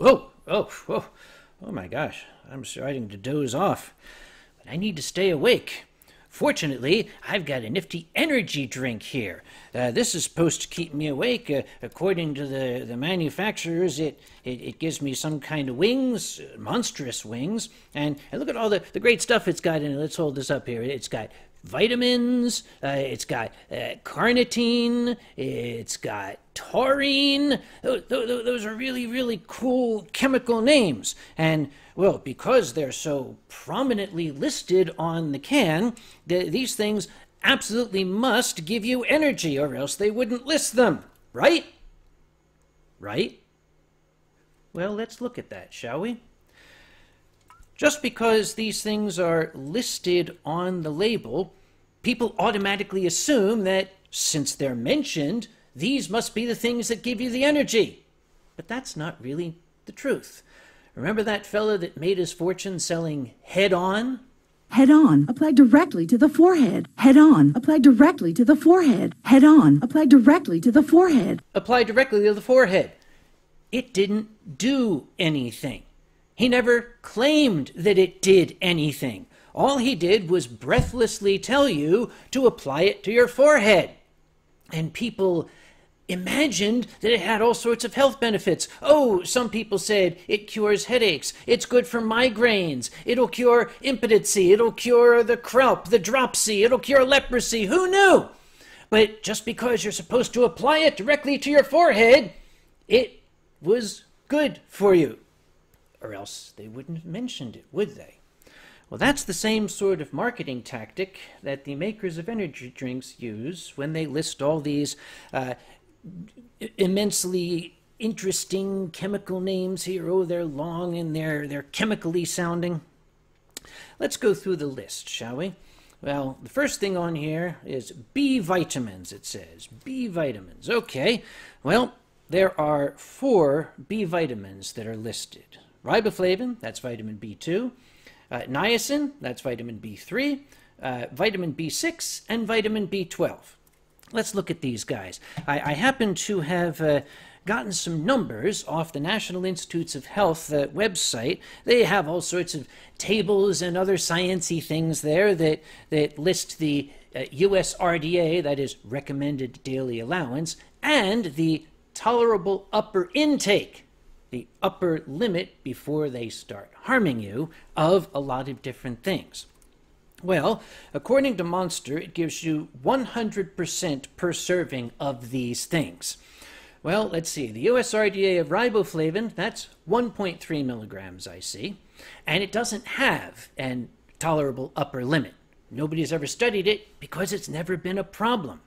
Whoa, oh, whoa. Oh my gosh, I'm starting to doze off. But I need to stay awake. Fortunately, I've got a nifty energy drink here. Uh, this is supposed to keep me awake. Uh, according to the, the manufacturers, it, it, it gives me some kind of wings, monstrous wings. And, and look at all the, the great stuff it's got in it. Let's hold this up here. It's got vitamins, uh, it's got uh, carnitine, it's got taurine. Those, those, are really, really cool chemical names. And, well, because they're so prominently listed on the can, the, these things absolutely must give you energy, or else they wouldn't list them, right? Right? Well, let's look at that, shall we? Just because these things are listed on the label, people automatically assume that since they're mentioned, these must be the things that give you the energy. But that's not really the truth. Remember that fellow that made his fortune selling HeadOn? Head on, applied directly to the forehead. HeadOn, applied directly to the forehead. HeadOn, applied directly to the forehead. Applied directly to the forehead. It didn't do anything. He never claimed that it did anything. All he did was breathlessly tell you to apply it to your forehead. And people imagined that it had all sorts of health benefits. Oh, some people said it cures headaches, it's good for migraines, it'll cure impotency, it'll cure the croup, the dropsy, it'll cure leprosy. Who knew? But just because you're supposed to apply it directly to your forehead, it was good for you or else they wouldn't have mentioned it, would they? Well, that's the same sort of marketing tactic that the makers of energy drinks use when they list all these uh, immensely interesting chemical names here. Oh, they're long and they're, they're chemically sounding. Let's go through the list, shall we? Well, the first thing on here is B vitamins, it says. B vitamins. Okay. Well, there are four B vitamins that are listed. Riboflavin, that's vitamin B2. Uh, niacin, that's vitamin B3. Uh, vitamin B6 and vitamin B12. Let's look at these guys. I, I happen to have uh, gotten some numbers off the National Institutes of Health uh, website. They have all sorts of tables and other sciency things there that, that list the uh, USRDA, that is recommended daily allowance, and the tolerable upper intake the upper limit before they start harming you of a lot of different things. Well, according to Monster, it gives you 100% per serving of these things. Well, let's see. The USRDA of riboflavin, that's 1.3 milligrams, I see. And it doesn't have an tolerable upper limit. Nobody's ever studied it because it's never been a problem.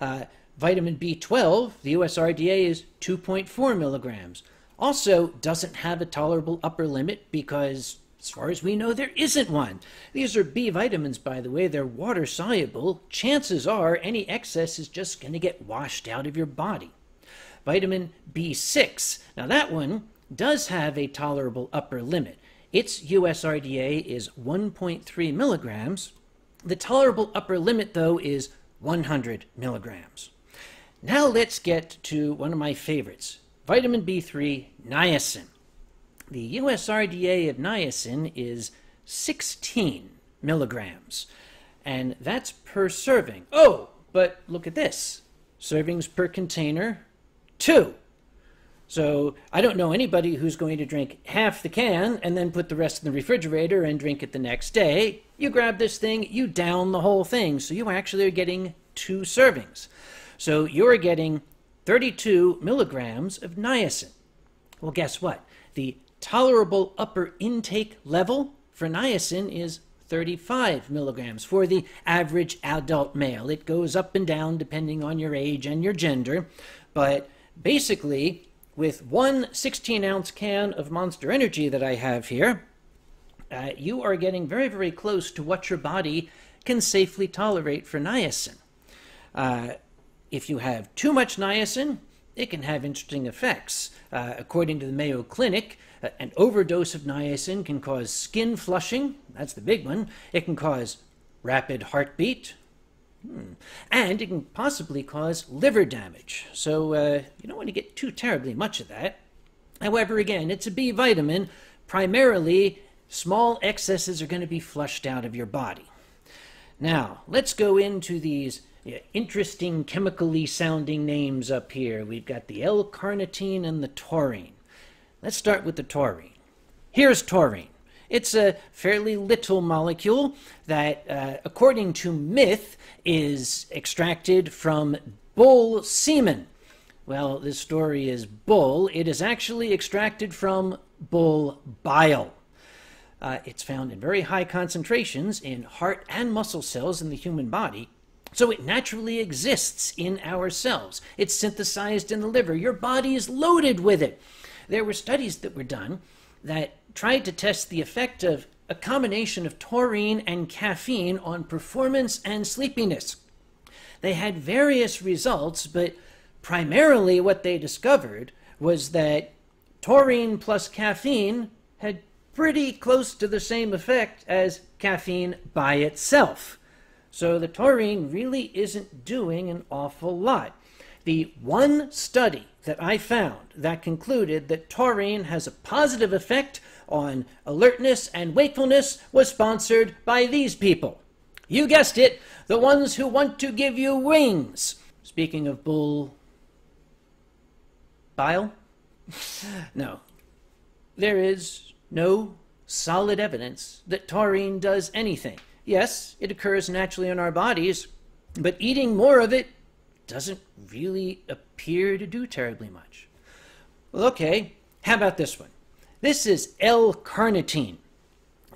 Uh, vitamin B12, the USRDA is 2.4 milligrams also doesn't have a tolerable upper limit because, as far as we know, there isn't one. These are B vitamins, by the way. They're water soluble. Chances are any excess is just going to get washed out of your body. Vitamin B6. Now, that one does have a tolerable upper limit. Its USRDA is 1.3 milligrams. The tolerable upper limit, though, is 100 milligrams. Now let's get to one of my favorites, Vitamin B3, niacin. The USRDA of niacin is 16 milligrams, and that's per serving. Oh, but look at this servings per container, two. So I don't know anybody who's going to drink half the can and then put the rest in the refrigerator and drink it the next day. You grab this thing, you down the whole thing. So you actually are getting two servings. So you're getting 32 milligrams of niacin. Well, guess what? The tolerable upper intake level for niacin is 35 milligrams for the average adult male. It goes up and down depending on your age and your gender, but basically, with one 16 ounce can of Monster Energy that I have here, uh, you are getting very, very close to what your body can safely tolerate for niacin. Uh, if you have too much niacin, it can have interesting effects. Uh, according to the Mayo Clinic, an overdose of niacin can cause skin flushing, that's the big one. It can cause rapid heartbeat, hmm. and it can possibly cause liver damage. So uh, you don't want to get too terribly much of that. However, again, it's a B vitamin. Primarily, small excesses are going to be flushed out of your body. Now, let's go into these interesting chemically sounding names up here. We've got the L-carnitine and the taurine. Let's start with the taurine. Here's taurine. It's a fairly little molecule that, uh, according to myth, is extracted from bull semen. Well, this story is bull. It is actually extracted from bull bile. Uh, it's found in very high concentrations in heart and muscle cells in the human body, so it naturally exists in our cells. It's synthesized in the liver. Your body is loaded with it. There were studies that were done that tried to test the effect of a combination of taurine and caffeine on performance and sleepiness. They had various results, but primarily what they discovered was that taurine plus caffeine had pretty close to the same effect as caffeine by itself. So the taurine really isn't doing an awful lot. The one study that I found that concluded that taurine has a positive effect on alertness and wakefulness was sponsored by these people. You guessed it, the ones who want to give you wings. Speaking of bull bile? no. There is no solid evidence that taurine does anything. Yes, it occurs naturally in our bodies, but eating more of it doesn't really appear to do terribly much. Well, okay, how about this one? This is L-carnitine.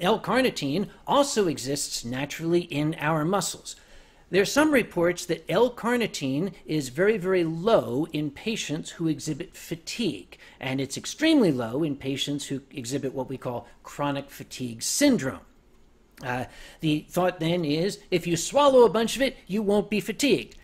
L-carnitine also exists naturally in our muscles. There are some reports that L-carnitine is very, very low in patients who exhibit fatigue, and it's extremely low in patients who exhibit what we call chronic fatigue syndrome. Uh, the thought then is if you swallow a bunch of it, you won't be fatigued.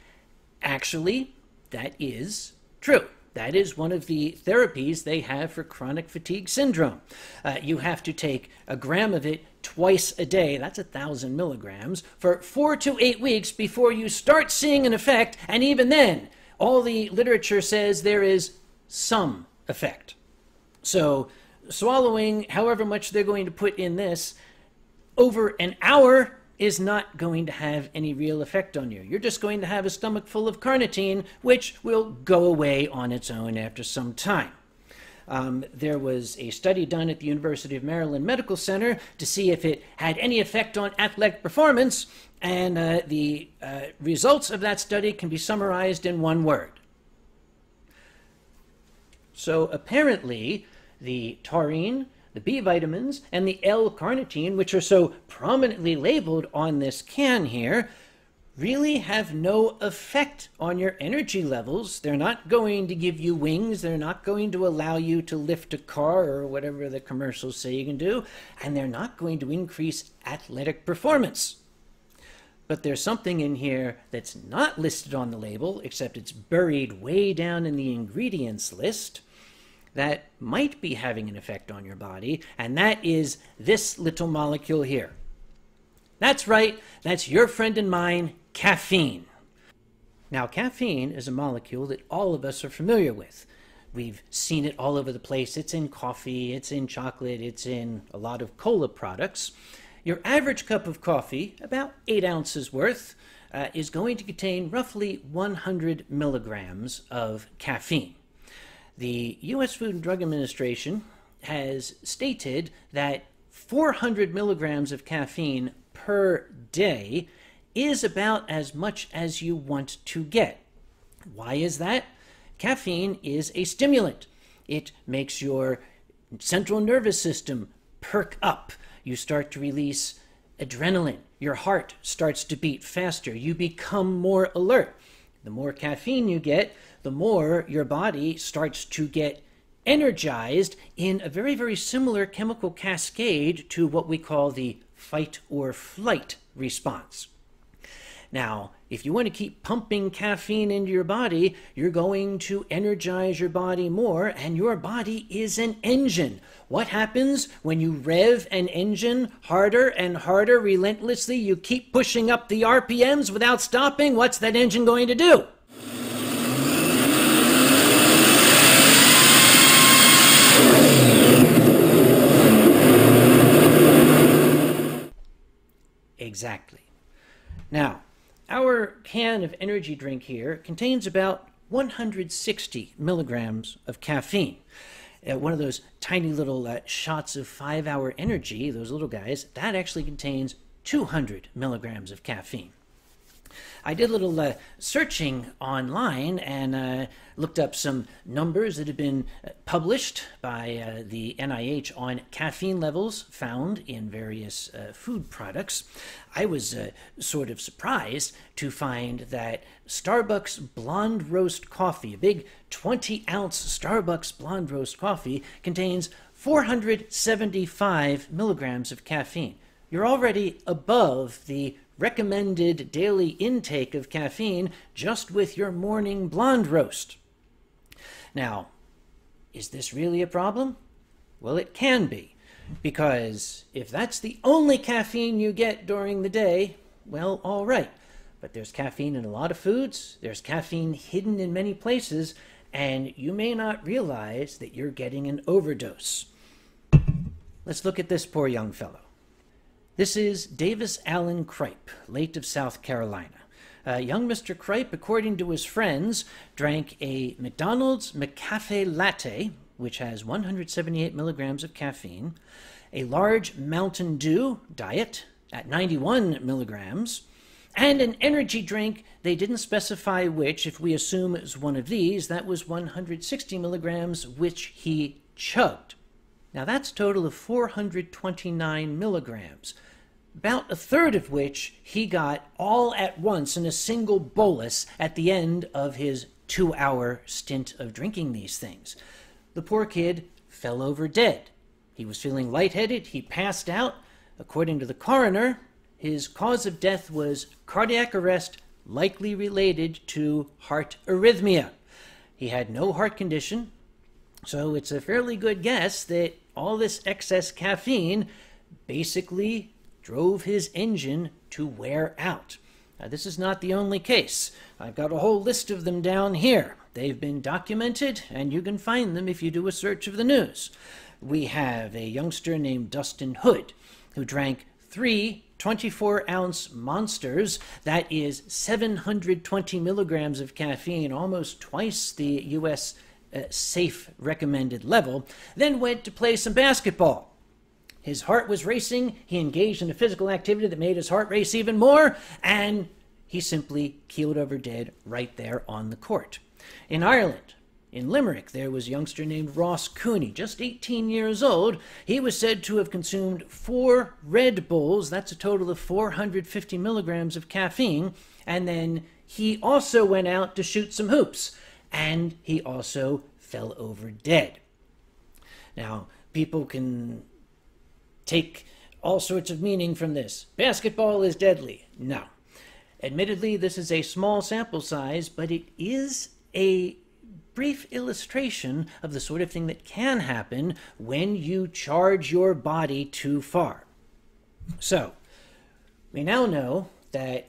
Actually, that is true. That is one of the therapies they have for chronic fatigue syndrome. Uh, you have to take a gram of it twice a day, that's a thousand milligrams, for four to eight weeks before you start seeing an effect, and even then, all the literature says there is some effect. So, swallowing however much they're going to put in this over an hour is not going to have any real effect on you. You're just going to have a stomach full of carnitine, which will go away on its own after some time. Um, there was a study done at the University of Maryland Medical Center to see if it had any effect on athletic performance, and uh, the uh, results of that study can be summarized in one word. So apparently, the taurine, the B vitamins, and the L-carnitine, which are so prominently labeled on this can here, really have no effect on your energy levels. They're not going to give you wings. They're not going to allow you to lift a car or whatever the commercials say you can do. And they're not going to increase athletic performance. But there's something in here that's not listed on the label, except it's buried way down in the ingredients list that might be having an effect on your body, and that is this little molecule here. That's right, that's your friend and mine, caffeine. Now, caffeine is a molecule that all of us are familiar with. We've seen it all over the place. It's in coffee, it's in chocolate, it's in a lot of cola products. Your average cup of coffee, about eight ounces worth, uh, is going to contain roughly 100 milligrams of caffeine. The U.S. Food and Drug Administration has stated that 400 milligrams of caffeine per day is about as much as you want to get. Why is that? Caffeine is a stimulant. It makes your central nervous system perk up. You start to release adrenaline. Your heart starts to beat faster. You become more alert. The more caffeine you get, the more your body starts to get energized in a very, very similar chemical cascade to what we call the fight or flight response. Now, if you want to keep pumping caffeine into your body, you're going to energize your body more, and your body is an engine. What happens when you rev an engine harder and harder relentlessly? You keep pushing up the RPMs without stopping. What's that engine going to do? Exactly. Now, our can of energy drink here contains about 160 milligrams of caffeine. Uh, one of those tiny little uh, shots of five hour energy, those little guys, that actually contains 200 milligrams of caffeine. I did a little uh, searching online and uh, looked up some numbers that have been uh, published by uh, the NIH on caffeine levels found in various uh, food products. I was uh, sort of surprised to find that Starbucks blonde roast coffee, a big 20 ounce Starbucks blonde roast coffee, contains 475 milligrams of caffeine. You're already above the recommended daily intake of caffeine just with your morning blonde roast. Now, is this really a problem? Well, it can be, because if that's the only caffeine you get during the day, well, all right. But there's caffeine in a lot of foods, there's caffeine hidden in many places, and you may not realize that you're getting an overdose. Let's look at this poor young fellow. This is Davis Allen Cripe, late of South Carolina. Uh, young Mr. Cripe, according to his friends, drank a McDonald's McCafe latte, which has 178 milligrams of caffeine, a large Mountain Dew diet at 91 milligrams, and an energy drink. They didn't specify which. If we assume it was one of these, that was 160 milligrams, which he chugged. Now that's a total of 429 milligrams, about a third of which he got all at once in a single bolus at the end of his two hour stint of drinking these things. The poor kid fell over dead. He was feeling lightheaded, he passed out. According to the coroner, his cause of death was cardiac arrest, likely related to heart arrhythmia. He had no heart condition, so it's a fairly good guess that all this excess caffeine basically drove his engine to wear out. Now, this is not the only case. I've got a whole list of them down here. They've been documented, and you can find them if you do a search of the news. We have a youngster named Dustin Hood who drank three 24 ounce monsters. That is 720 milligrams of caffeine, almost twice the U.S safe recommended level, then went to play some basketball. His heart was racing. He engaged in a physical activity that made his heart race even more, and he simply keeled over dead right there on the court. In Ireland, in Limerick, there was a youngster named Ross Cooney, just 18 years old. He was said to have consumed four Red Bulls. That's a total of 450 milligrams of caffeine. And then he also went out to shoot some hoops and he also fell over dead. Now, people can take all sorts of meaning from this. Basketball is deadly. No. Admittedly, this is a small sample size, but it is a brief illustration of the sort of thing that can happen when you charge your body too far. So, we now know that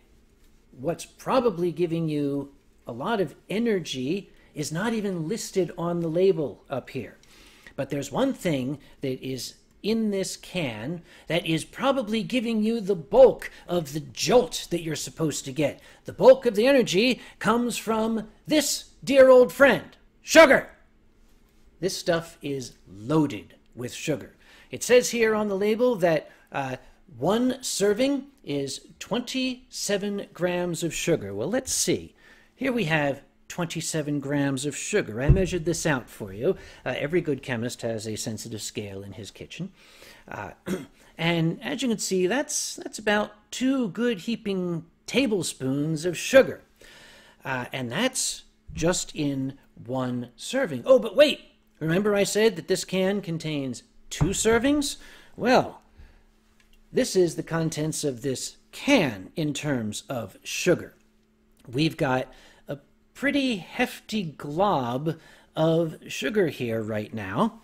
what's probably giving you a lot of energy is not even listed on the label up here. But there's one thing that is in this can that is probably giving you the bulk of the jolt that you're supposed to get. The bulk of the energy comes from this dear old friend, sugar. This stuff is loaded with sugar. It says here on the label that uh, one serving is 27 grams of sugar. Well, let's see. Here we have 27 grams of sugar. I measured this out for you. Uh, every good chemist has a sensitive scale in his kitchen. Uh, and as you can see, that's, that's about two good heaping tablespoons of sugar. Uh, and that's just in one serving. Oh, but wait! Remember I said that this can contains two servings? Well, this is the contents of this can in terms of sugar. We've got pretty hefty glob of sugar here right now.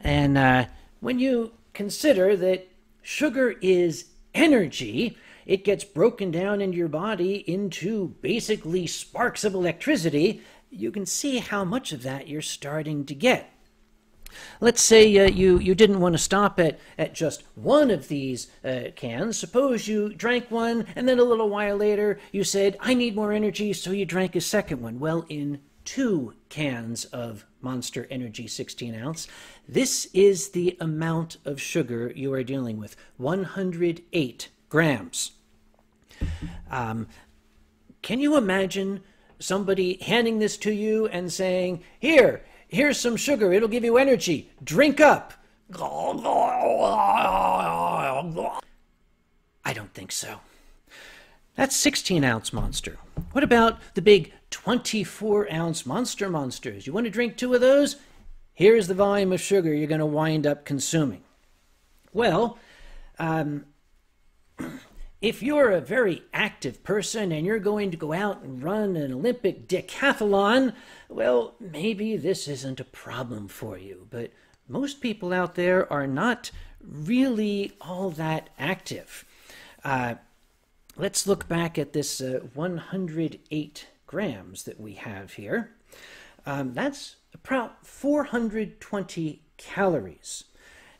And uh, when you consider that sugar is energy, it gets broken down in your body into basically sparks of electricity, you can see how much of that you're starting to get. Let's say uh, you, you didn't want to stop at, at just one of these uh, cans. Suppose you drank one, and then a little while later you said, I need more energy, so you drank a second one. Well, in two cans of Monster Energy 16 ounce, this is the amount of sugar you are dealing with 108 grams. Um, can you imagine somebody handing this to you and saying, Here, here's some sugar, it'll give you energy, drink up? I don't think so. That's 16 ounce monster. What about the big 24 ounce monster monsters? You want to drink two of those? Here's the volume of sugar you're going to wind up consuming. Well, um, if you're a very active person and you're going to go out and run an Olympic decathlon, well, maybe this isn't a problem for you. But most people out there are not really all that active. Uh, let's look back at this uh, 108 grams that we have here. Um, that's about 420 calories.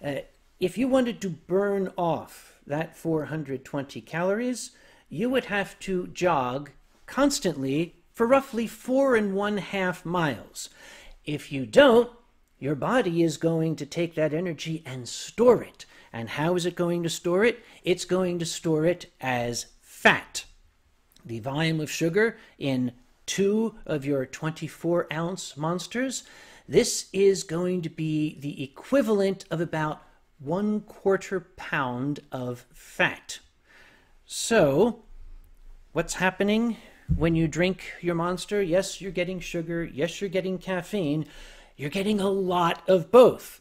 Uh, if you wanted to burn off that 420 calories, you would have to jog constantly for roughly four and one half miles. If you don't, your body is going to take that energy and store it. And how is it going to store it? It's going to store it as fat. The volume of sugar in two of your 24 ounce monsters, this is going to be the equivalent of about one quarter pound of fat. So, what's happening when you drink your monster? Yes, you're getting sugar. Yes, you're getting caffeine. You're getting a lot of both.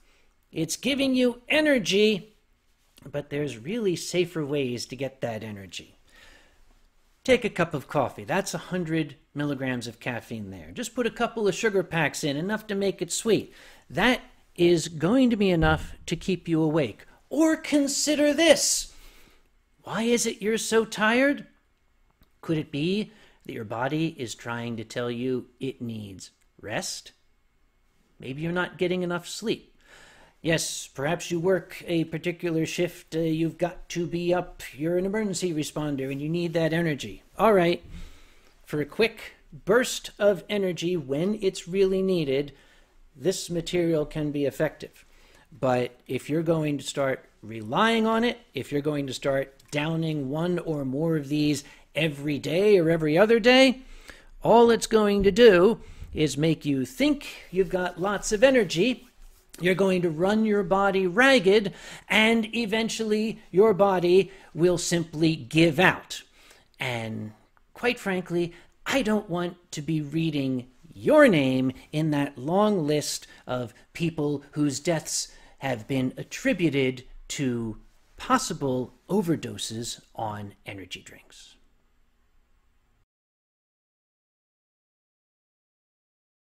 It's giving you energy, but there's really safer ways to get that energy. Take a cup of coffee. That's 100 milligrams of caffeine there. Just put a couple of sugar packs in, enough to make it sweet. That is going to be enough to keep you awake. Or consider this. Why is it you're so tired? Could it be that your body is trying to tell you it needs rest? Maybe you're not getting enough sleep. Yes, perhaps you work a particular shift, uh, you've got to be up, you're an emergency responder, and you need that energy. All right, for a quick burst of energy when it's really needed, this material can be effective. But if you're going to start relying on it, if you're going to start downing one or more of these every day or every other day, all it's going to do is make you think you've got lots of energy you're going to run your body ragged, and eventually your body will simply give out. And quite frankly, I don't want to be reading your name in that long list of people whose deaths have been attributed to possible overdoses on energy drinks.